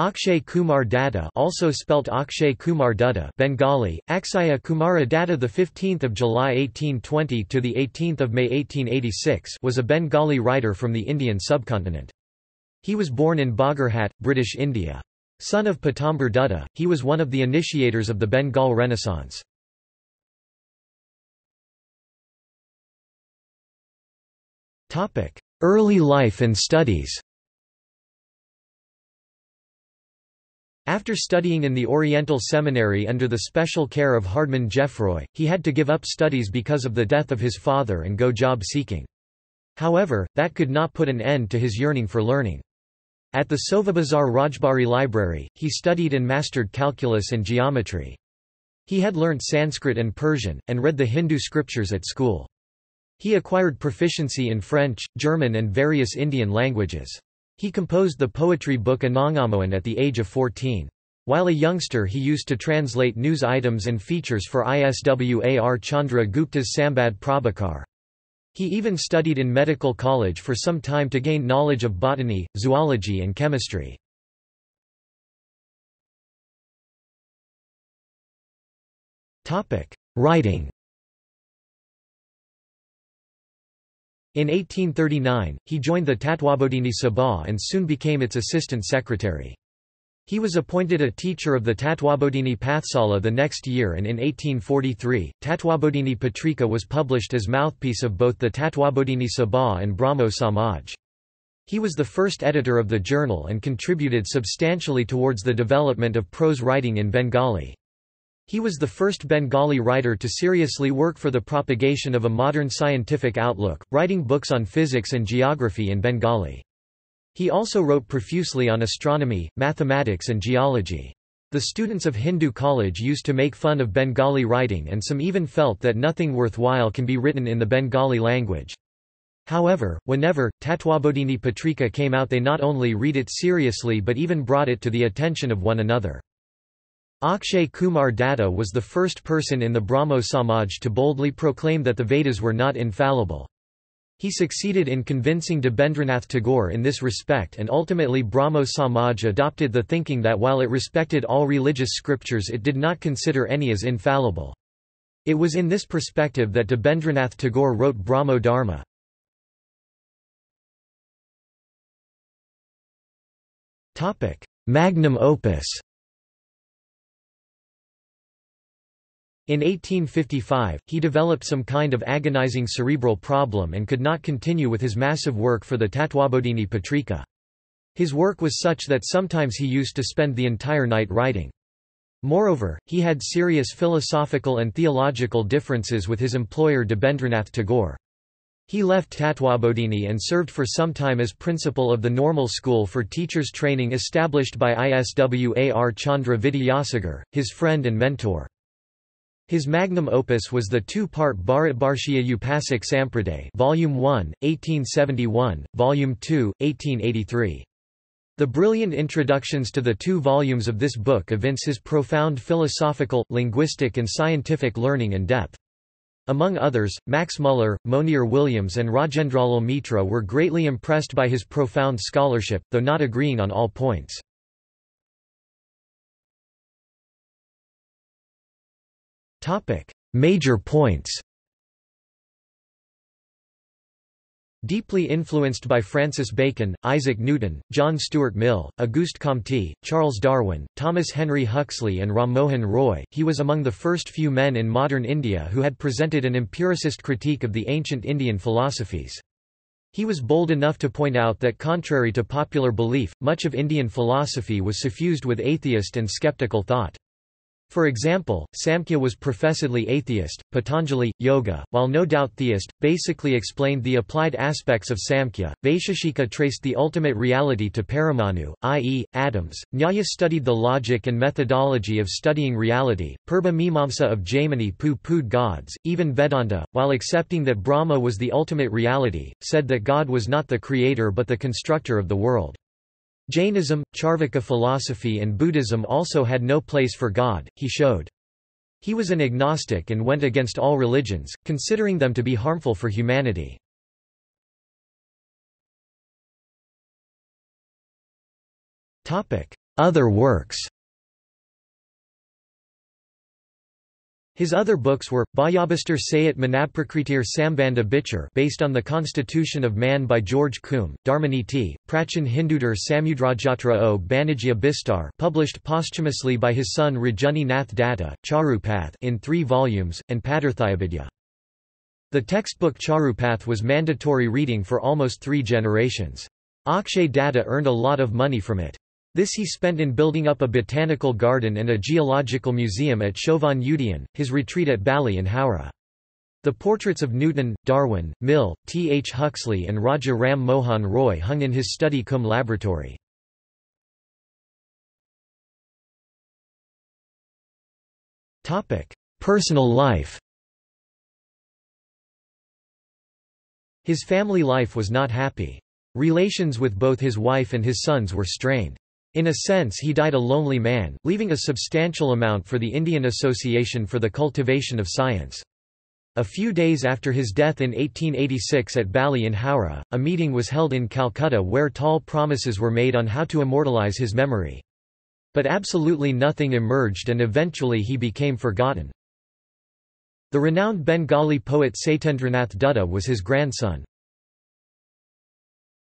Akshay Kumar Datta also spelt Akshay Kumar Dutta Bengali, Akshaya Kumara Datta the 15th of July 1820 to the 18th of May 1886 was a Bengali writer from the Indian subcontinent. He was born in Bagerhat, British India. Son of Pitamber Dutta, he was one of the initiators of the Bengal Renaissance. Early life and studies After studying in the Oriental Seminary under the special care of Hardman Jeffroy, he had to give up studies because of the death of his father and go job seeking. However, that could not put an end to his yearning for learning. At the Sovabazar Rajbari Library, he studied and mastered calculus and geometry. He had learnt Sanskrit and Persian, and read the Hindu scriptures at school. He acquired proficiency in French, German and various Indian languages. He composed the poetry book Anangamohan at the age of 14. While a youngster he used to translate news items and features for ISWAR Chandra Gupta's Sambad Prabhakar. He even studied in medical college for some time to gain knowledge of botany, zoology and chemistry. Writing In 1839, he joined the Tatwabodhini Sabha and soon became its assistant secretary. He was appointed a teacher of the Tatwabodhini Pathsala the next year and in 1843, Tatwabodhini Patrika was published as mouthpiece of both the Tatwabodhini Sabha and Brahmo Samaj. He was the first editor of the journal and contributed substantially towards the development of prose writing in Bengali. He was the first Bengali writer to seriously work for the propagation of a modern scientific outlook, writing books on physics and geography in Bengali. He also wrote profusely on astronomy, mathematics and geology. The students of Hindu college used to make fun of Bengali writing and some even felt that nothing worthwhile can be written in the Bengali language. However, whenever, Tatwabodhini Patrika came out they not only read it seriously but even brought it to the attention of one another. Akshay Kumar Datta was the first person in the Brahmo Samaj to boldly proclaim that the Vedas were not infallible. He succeeded in convincing Debendranath Tagore in this respect and ultimately Brahmo Samaj adopted the thinking that while it respected all religious scriptures it did not consider any as infallible. It was in this perspective that Debendranath Tagore wrote Brahmo Dharma. Magnum opus In 1855, he developed some kind of agonizing cerebral problem and could not continue with his massive work for the Tatwabodhini Patrika. His work was such that sometimes he used to spend the entire night writing. Moreover, he had serious philosophical and theological differences with his employer Debendranath Tagore. He left Tatwabodhini and served for some time as principal of the normal school for teachers training established by ISWAR Chandra Vidyasagar, his friend and mentor. His magnum opus was the two-part Bharatbharshiya Upasak Sampraday Volume 1, 1871, Volume 2, 1883. The brilliant introductions to the two volumes of this book evince his profound philosophical, linguistic and scientific learning and depth. Among others, Max Muller, Monier Williams and Rajendralal Mitra were greatly impressed by his profound scholarship, though not agreeing on all points. Topic: Major points. Deeply influenced by Francis Bacon, Isaac Newton, John Stuart Mill, Auguste Comte, Charles Darwin, Thomas Henry Huxley and Ram Mohan Roy, he was among the first few men in modern India who had presented an empiricist critique of the ancient Indian philosophies. He was bold enough to point out that contrary to popular belief, much of Indian philosophy was suffused with atheist and skeptical thought. For example, Samkhya was professedly atheist, Patanjali, yoga, while no doubt theist, basically explained the applied aspects of Samkhya. Vaisheshika traced the ultimate reality to Paramanu, i.e., atoms. Nyaya studied the logic and methodology of studying reality. Purba Mimamsa of Jaimini poo-pooed gods. Even Vedanta, while accepting that Brahma was the ultimate reality, said that God was not the creator but the constructor of the world. Jainism, Charvaka philosophy and Buddhism also had no place for God, he showed. He was an agnostic and went against all religions, considering them to be harmful for humanity. Other works His other books were, Bayabastar Sayat Manabprakritir Sambandha Bichar based on the Constitution of Man by George Combe, Dharmaniti, Prachin Hindutar Samudrajatra o Banijya Bistar published posthumously by his son Rajani Nath Datta, Charupath in three volumes, and Padarthayabidya. The textbook Charupath was mandatory reading for almost three generations. Akshay Datta earned a lot of money from it. This he spent in building up a botanical garden and a geological museum at Chauvin Udayan, his retreat at Bali in Howrah. The portraits of Newton, Darwin, Mill, T. H. Huxley and Raja Ram Mohan Roy hung in his study cum laboratory. Personal life His family life was not happy. Relations with both his wife and his sons were strained. In a sense he died a lonely man, leaving a substantial amount for the Indian Association for the Cultivation of Science. A few days after his death in 1886 at Bali in Howrah, a meeting was held in Calcutta where tall promises were made on how to immortalize his memory. But absolutely nothing emerged and eventually he became forgotten. The renowned Bengali poet Satyendranath Dutta was his grandson.